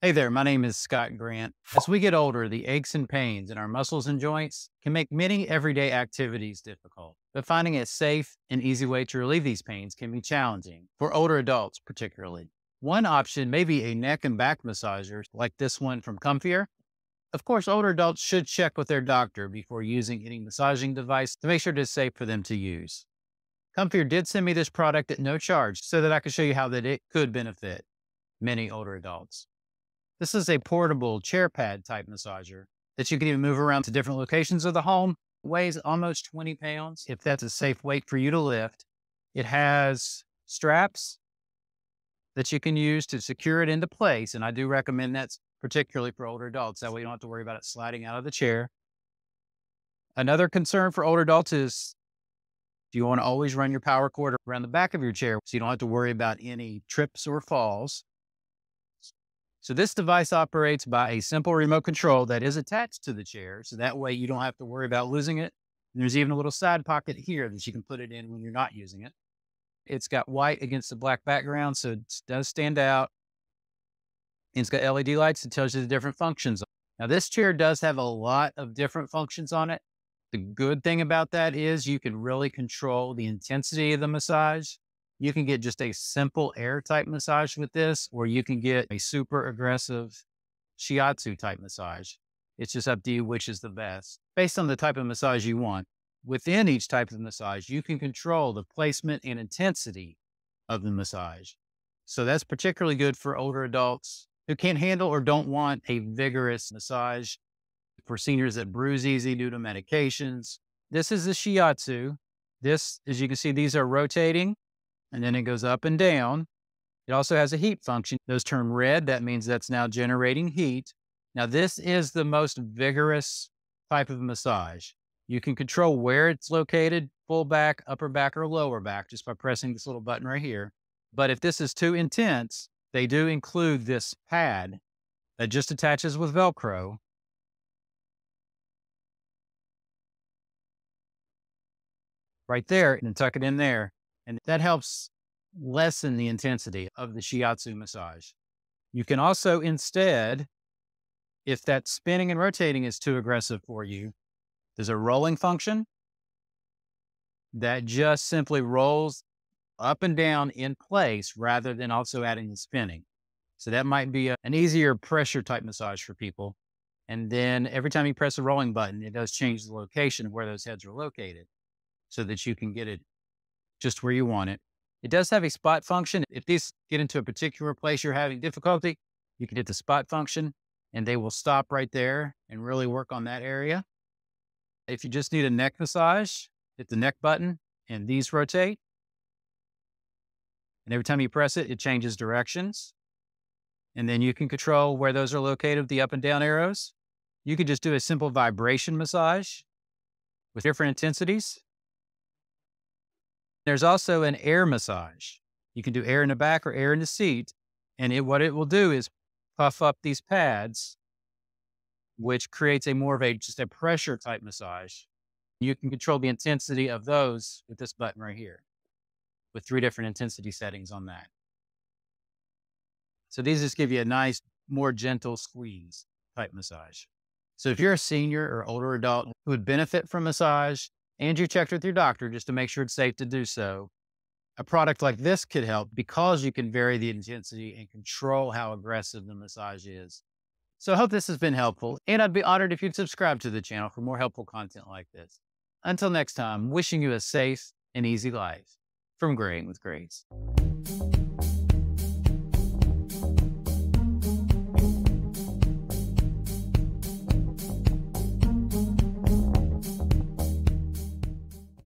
Hey there, my name is Scott Grant. As we get older, the aches and pains in our muscles and joints can make many everyday activities difficult. But finding a safe and easy way to relieve these pains can be challenging, for older adults particularly. One option may be a neck and back massager like this one from Comfier. Of course, older adults should check with their doctor before using any massaging device to make sure it is safe for them to use. Comfier did send me this product at no charge so that I could show you how that it could benefit many older adults. This is a portable chair pad type massager that you can even move around to different locations of the home. It weighs almost 20 pounds, if that's a safe weight for you to lift. It has straps that you can use to secure it into place. And I do recommend that's particularly for older adults. That way you don't have to worry about it sliding out of the chair. Another concern for older adults is do you want to always run your power cord around the back of your chair so you don't have to worry about any trips or falls? So this device operates by a simple remote control that is attached to the chair. So that way you don't have to worry about losing it. And there's even a little side pocket here that you can put it in when you're not using it. It's got white against the black background, so it does stand out. And it's got LED lights that tells you the different functions. Now this chair does have a lot of different functions on it. The good thing about that is you can really control the intensity of the massage. You can get just a simple air type massage with this, or you can get a super aggressive shiatsu type massage. It's just up to you which is the best. Based on the type of massage you want, within each type of massage, you can control the placement and intensity of the massage. So that's particularly good for older adults who can't handle or don't want a vigorous massage. For seniors that bruise easy due to medications, this is the shiatsu. This, as you can see, these are rotating and then it goes up and down. It also has a heat function. Those turn red. That means that's now generating heat. Now, this is the most vigorous type of massage. You can control where it's located, full back, upper back, or lower back, just by pressing this little button right here. But if this is too intense, they do include this pad that just attaches with Velcro. Right there, and tuck it in there. And that helps lessen the intensity of the shiatsu massage. You can also instead, if that spinning and rotating is too aggressive for you, there's a rolling function that just simply rolls up and down in place rather than also adding the spinning. So that might be a, an easier pressure type massage for people. And then every time you press the rolling button, it does change the location of where those heads are located so that you can get it just where you want it. It does have a spot function. If these get into a particular place you're having difficulty, you can hit the spot function and they will stop right there and really work on that area. If you just need a neck massage, hit the neck button and these rotate. And every time you press it, it changes directions. And then you can control where those are located, with the up and down arrows. You can just do a simple vibration massage with different intensities. There's also an air massage. You can do air in the back or air in the seat. And it, what it will do is puff up these pads, which creates a more of a just a pressure type massage. You can control the intensity of those with this button right here with three different intensity settings on that. So these just give you a nice, more gentle squeeze type massage. So if you're a senior or older adult who would benefit from massage, and you checked with your doctor just to make sure it's safe to do so. A product like this could help because you can vary the intensity and control how aggressive the massage is. So I hope this has been helpful, and I'd be honored if you'd subscribe to the channel for more helpful content like this. Until next time, wishing you a safe and easy life from Graying with Grace.